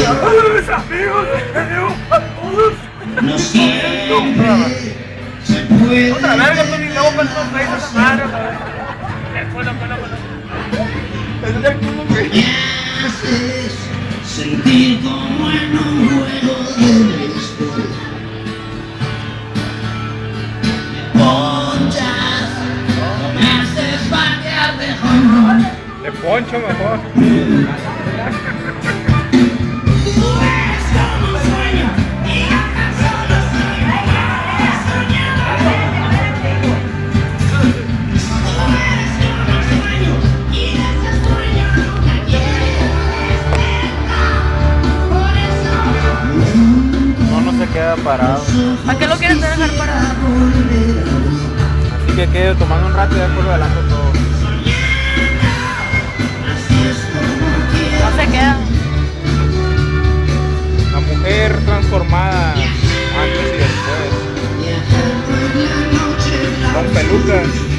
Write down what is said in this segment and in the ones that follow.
mis amigos, a todos. No siempre se puede. Otra verga, tú ni luego con los seis a esa madre. Bueno, bueno, bueno. Es haces sentir como en un juego de béisbol. Me ponchas, me haces batear. De poncho mejor. queda parado. ¿Para qué lo quieres dejar parado? Así que quede tomando un rato y después lo adelanto todo. No se queda. La mujer transformada antes y después. Con pelucas.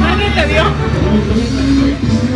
Nadie te vio.